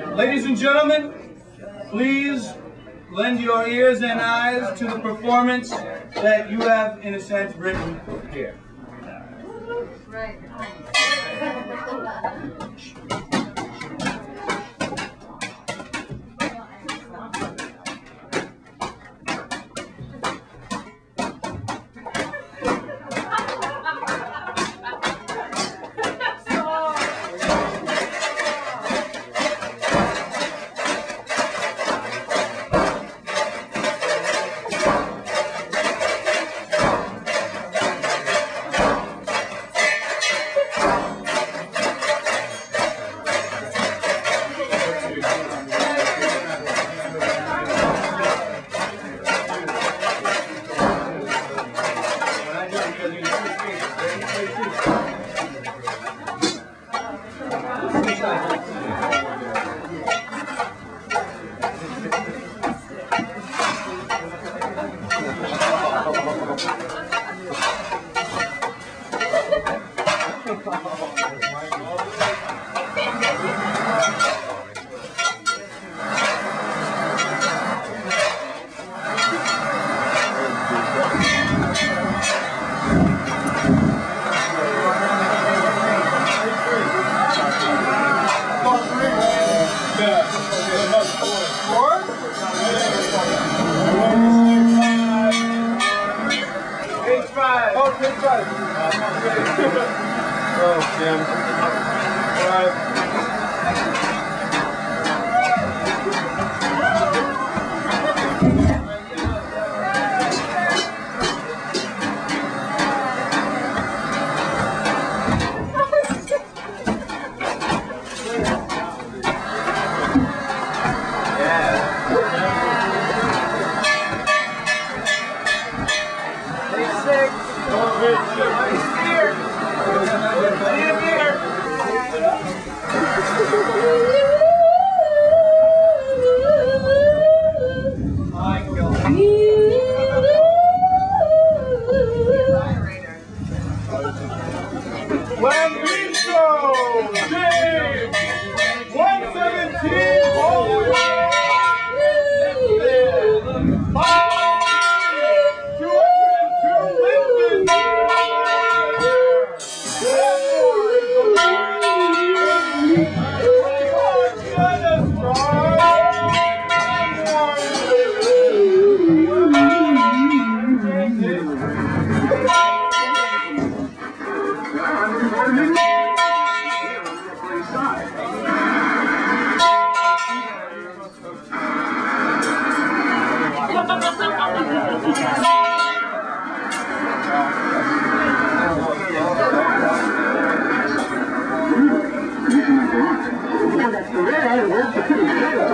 Ladies and gentlemen, please lend your ears and eyes to the performance that you have, in a sense, written here. Five. Oh, page five. oh, Jim. All right. 안. Well, that's the way I work the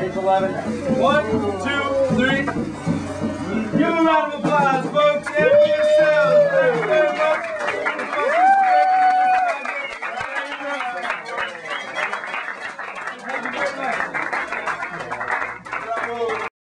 page 11. One, two, three. Give a round of applause, folks. And yourself.